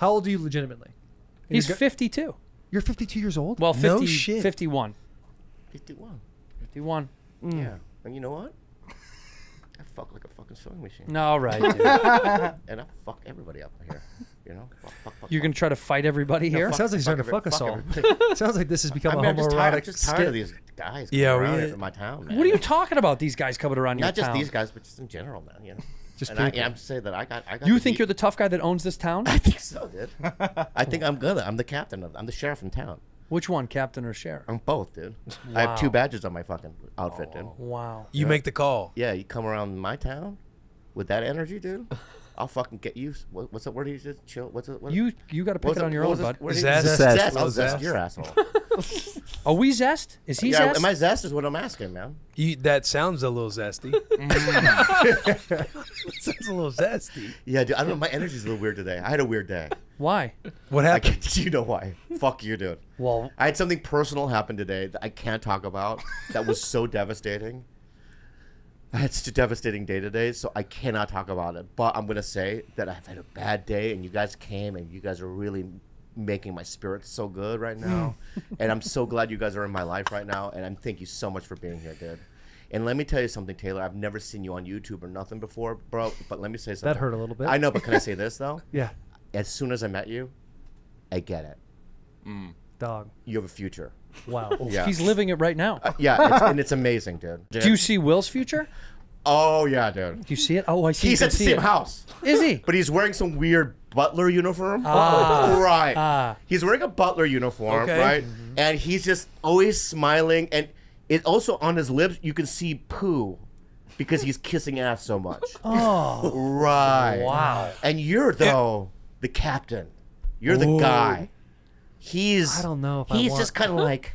How old are you legitimately? And He's you're, go- 52. you're 52 years old. Well, 50, No shit. 51. 51. 51. Mm. Yeah. And you know what? I fuck like a fucking sewing machine. No, all right, dude. And I fuck everybody up here. You know? Fuck, fuck, fuck, You're going to try to fight everybody here? It sounds like he's starting to fuck us all. Sounds like this has become I mean, a I'm just tired, I'm homoerotic just tired skit. of these guys Yeah, coming around we- my town, man. What are you talking about? These guys coming around your Not just these guys, but just in general, man. You know. Just and I, people. I'm saying that I got. I got. You think heat. you're the tough guy that owns this town? I think so, dude. I think I'm gonna. I'm the captain of. I'm the sheriff in town. Which one, captain or sheriff? I'm both, dude. I have two badges on my fucking outfit, dude. Oh, wow. You make the call. Yeah, you come around my town with that energy, dude. I'll fucking get you. What, what's the word he just chill? What's it? What, You you got to what pick was it on your own, bud. What did Zest. Zest. Zest. Zest. Oh, zest zest. your asshole. Are we zest? Is he yeah, zest? am I zest? Is what I'm asking, man. You, that sounds a little zesty. Mm. sounds a little zesty. Yeah, dude. I don't know. My energy's a little weird today. I had a weird day. Why? What happened? can't, you know why? Fuck you, dude. Well, I had something personal happen today that I can't talk about. That was so devastating. I had such a devastating day today, so I cannot talk about it. But I'm gonna say that I've had a bad day, and you guys came, and you guys are really making my spirit so good right now. and I'm so glad you guys are in my life right now. And I'm thank you so much for being here, dude. And let me tell you something, Taylor. I've never seen you on YouTube or nothing before, bro. But let me say something. That hurt a little bit. I know, but can I say this though? Yeah, As soon as I met you, I get it. dog. You have a future. Wow. Yeah. he's living it right now. Yeah, it's, and it's amazing, dude. Do you see Will's future? Oh yeah, dude. Do you see it? Oh, I see. you He's at the see same it. house, Is he? but he's wearing some weird butler uniform. Ah. right. Ah. He's wearing a butler uniform, Okay. right? And he's just always smiling, and it also on his lips you can see poo because he's kissing ass so much. Oh, Right. wow. And you're though the captain. You're the guy. He's. I don't know if I He's want- just kind of like,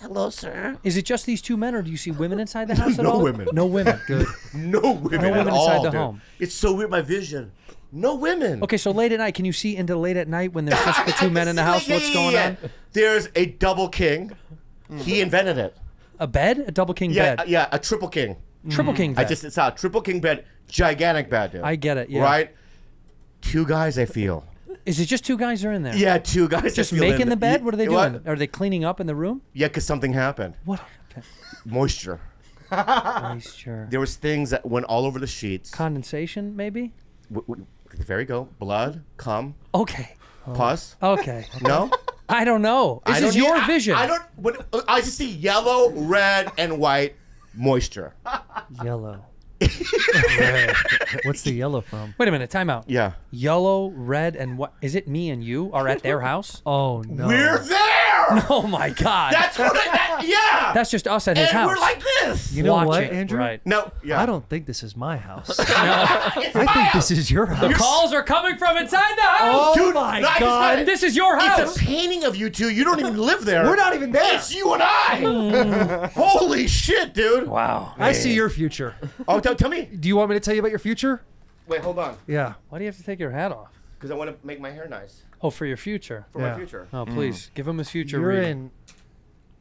hello, sir. Is it just these two men, or do you see women inside the house at all? No all? women. No women. Good. No women, No at women inside all, the dude. home. It's so weird. My vision. No women. Okay, so late at night, can you see into late at night when there's just the two men in the house? Yeah, What's yeah, going yeah, on? There's a double king. Mm. He invented it. A bed, a double king Yeah, bed, uh, yeah, a triple king. triple king bed. I just saw a triple king bed, gigantic bed, dude. I get it, yeah. Right. Two guys, I feel. Is it just two guys are in there? Yeah, two guys. Just making the bed? What are they doing? What? Are they cleaning up in the room? Yeah, because something happened. What? Okay. Moisture. Moisture. There was things that went all over the sheets. Condensation, maybe? W- w- there you go. Blood, cum, Okay. Oh. pus. Okay. No. I don't know. This I don't is your need- I- vision. I, don't. When, I just see yellow, red, and white moisture. Yellow. Red. What's the yellow from? Wait a minute. Time out. Yeah. Yellow, red, and what? Is it me and you are at their house? Oh no. We're there. Oh my God. That's what. I, that, yeah. That's just us at his and house. we're like this. You know what, Watching. Andrew? Right. no. Yeah. I don't think this is my house. It's I my think house. this is your house. The calls are coming from inside the house. Oh Dude, my no, I just God. This is your house. It's a painting of you two. You don't even live there. We're not even there. It's you and I. Mm. Holy shit, dude. wow. I see your future. Oh, tell, tell me. Do you want me to tell you about your future? Wait, hold on. Yeah. Why do you have to take your hat off? Because I want to make my hair nice Oh, for your future. for Yeah. my future. Oh, mm. please give him his future. You're reading. in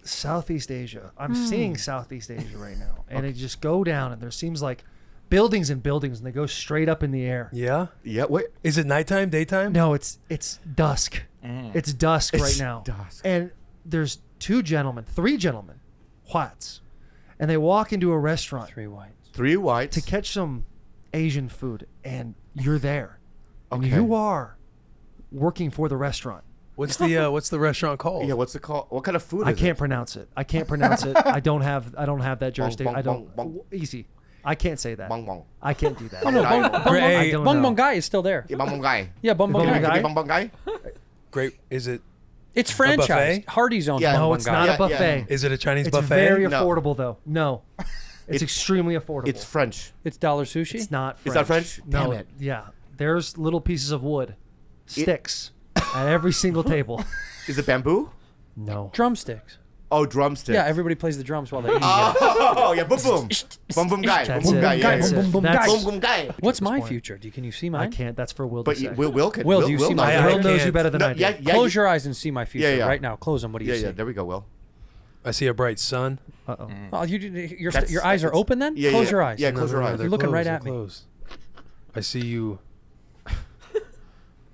Southeast Asia. I'm hmm. seeing Southeast Asia right now, and it just go down, and there seems like buildings and buildings, and they go straight up in the air. Yeah. Yeah. Wait. Is it nighttime, daytime? No, it's it's dusk. Mm. It's dusk right now. dusk. And there's two gentlemen, three gentlemen, Whites, and they walk into a restaurant Three whites. Three whites. to catch some Asian food, and you're there, and Okay. you are working for the restaurant. What's the uh, What's the restaurant called? Yeah. What's the call? What kind of food I is can't it? pronounce it. I can't pronounce it. I don't have. I don't have that jurisdiction. I don't. bong, bong. Easy. I can't say that. Bong bong. I can't do that. Oh no, Guy. Bong Bong, Bong, Bong. Bong Guy is still there. Yeah, bong bong guy. Yeah, Bong Bong Bong Guy. Guy? Bong bong guy. Great. Is it It's buffet? franchised. Hardee's owns Yeah. No, it's Guy. not Yeah, a buffet. yeah. Is it a Chinese It's buffet? It's very No. affordable though. No, it's It- extremely affordable. It's French. It's Dollar Sushi. It's not. French. It's not French? No. Damn it. Yeah. There's little pieces of wood, sticks, at every single table. Is it bamboo? No. Drumsticks. Oh, drumstick. Yeah, everybody plays the drums while they eat. Oh, yeah, boom boom. Boom boom guy. Boom That's boom it. guy. Yeah, That's yeah. Boom, boom, That's- Boom boom guy. What's my future? Do you, can you see mine? I can't. That's for Will But to you, say. Will, Will can. Will, Will, do you Will see my- knows I- that. Will knows you can't. better than No, I do. yeah, yeah. Close you- your eyes and see my future yeah. right now. Close them. What do you Yeah, see? yeah. There we go, Will. I see a bright sun. Uh-oh. Oh, mm. you, your, That's- your eyes are that's- open then? yeah, close yeah. your eyes. Yeah, close your eyes. they're You're looking right closed, at they're me. I see you.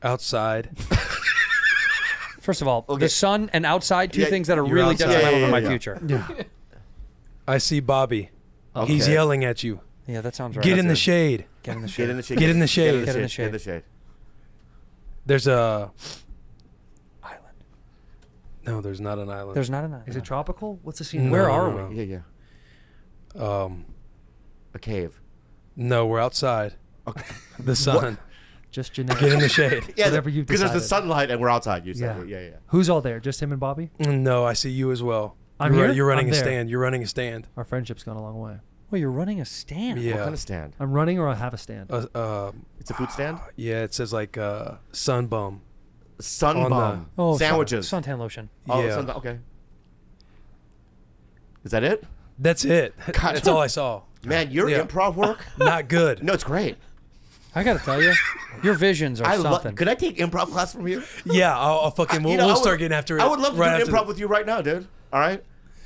Outside. First of all, Okay. the sun and outside, two Yeah, things that are you're really outside. detrimental Yeah, yeah, to my yeah. future. Yeah. I see Bobby. He's Okay. yelling at you. Yeah, that sounds right. Get in the shade. Get in the Get shade. in the shade. Get in the shade. Get in the Get in the shade. Get in the shade. shade. There's a Island. no. There's not an island. There's not an island. Is it tropical? What's the scene? Where No, are no, we? Yeah, yeah. Um, A cave. no, we're outside. Okay. The sun. Just generic. Get in the shade. Yeah, Whatever you've because there's the sunlight and we're outside. You Yeah. said, yeah, yeah. yeah. Who's all there? Just him and Bobby? No, I see you as well. I'm you're, here? you're running I'm a there. stand. You're running a stand. Our friendship's gone a long way. Well, you're running a stand. Yeah. What kind of stand? I'm running or I have a stand. Uh, uh, It's a food stand. yeah, it says like uh, sun bum. Sun On the- bum. Oh, sun- Sandwiches. suntan lotion. Oh, yeah, sun, okay. Is that it? that's it. God. That's all I saw. Man, your Yeah. improv work? Not good. No, it's great. I gotta tell you, your visions are I love. something. Could I take improv class from you? Yeah, I'll, I'll fucking. We'll, You know, we'll I would- start getting after it. I would love to right do improv the- with you right now, dude. All right,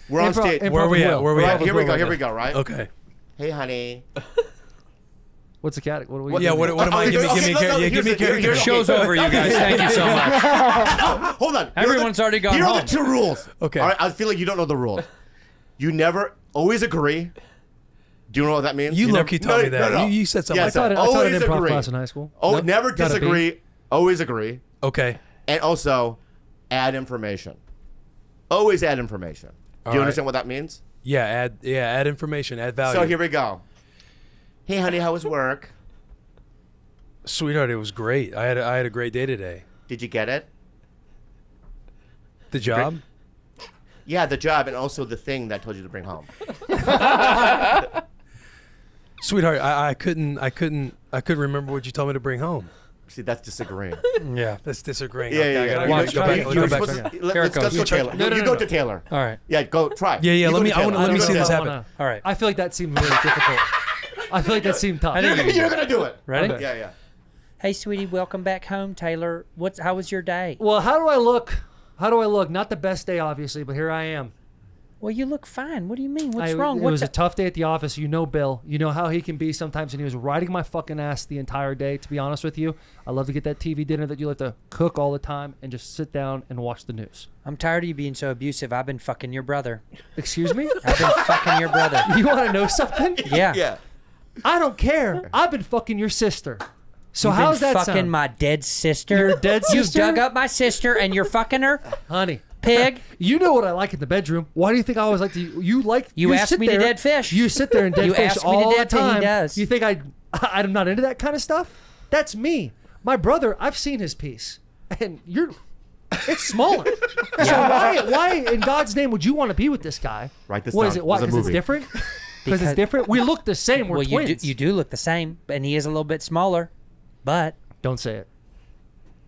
we're on stage. improv Where are we at? Where are we Right, at? here we go. Here we go. Right. Okay. Hey, honey. What's the cat? What are we? What- Yeah. What, what am Oh, I? Give me. okay, Give me. no, no, yeah, give me. the- give me- Show's over, you guys. Thank you so much. Hold on. Everyone's the, already gone Here are home. the two rules. Okay. All right. I feel like you don't know the rules. You never always agree. Do you know what that means? You never- low key taught me that. You- you said something I like taught, that. it, I taught an improv agree. class in high school. Oh, Nope. never Got a B. disagree. Always agree. Okay. And also, add information. Always add information. Do you right. understand what that means? Yeah. Add. Yeah. Add information. Add value. So here we go. Hey, honey, how was work? Sweetheart, it was great. I had. A, I had a great day today. Did you get it? The job. Yeah, the job and also the thing that I told you to bring home. Sweetheart, I, I couldn't. I couldn't. I couldn't remember what you told me to bring home. See, that's disagreeing. Yeah. That's disagreeing. Yeah, Okay, yeah, I yeah. gotta- You- Watch, go try back. go you were back. supposed to- let, let's, let's go You Taylor. No, You, no, you go no. to Taylor. All right. Yeah, go try. Yeah, yeah, You let me- I wanna- let me see this happen. All right. I feel like that seemed really difficult. I feel like that seemed tough. I think You're gonna do it. Ready? Okay. Yeah, yeah. Hey, sweetie, welcome back home, Taylor. What's how was your day? Well, how do I look? How do I look? Not the best day, obviously, but here I am. Well, you look fine. What do you mean? What's I- wrong? It What's was a up? tough day at the office. You know Bill. You know how he can be sometimes, and he was riding my fucking ass the entire day. To be honest with you, I love to get that TV dinner that you like to cook all the time and just sit down and watch the news. I'm tired of you being so abusive. I've been fucking your brother. Excuse me? I've been fucking your brother. you want to know something? Yeah. Yeah. I don't care. I've been fucking your sister. So You've how's been that fucking sound, my dead sister. Your dead sister. You sister? dug up my sister and you're fucking her, honey? Pig. You know what I like in the bedroom. Why do you think I always like to? You like You asked sit me to dead fish. You sit there and dead You fish asked me to all dead the fish, he does. You think I? I'm not into that kind of stuff. That's me. My brother. I've seen his piece, and you're. It's smaller. So why? Why in God's name would you want to be with this guy? Right. this What down. is it? Why? Because it's different. Because Because- it's different. We look the same. We're well, you do, twins. you do look the same, and he is a little bit smaller, but Don't say it.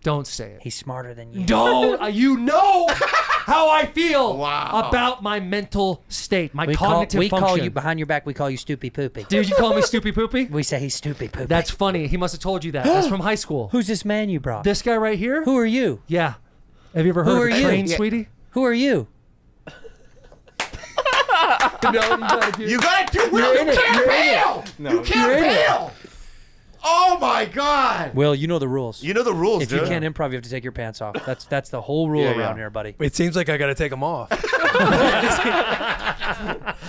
Don't say it. he's smarter than you. Don't. uh, you know how I feel Wow. about my mental state, my We call we function. call you behind your back. We call you Stoopy Poopy. Dude, you call me Stoopy Poopy? We say he's Stoopy Poopy. That's funny. He must have told you that. That's from high school. who's this man you brought? This guy right here? Who are you? Yeah. Have you ever heard Who of are a you? train, Yeah. sweetie? Who are you? no, you gotta do You gotta do well. You can't You're it. fail. You can't You're it. fail. Oh my god. Well, you know the rules. You know the rules, if dude. you can't improv, you have to take your pants off. That's that's the whole rule Yeah, around yeah. here, buddy. It seems like I got to take them off.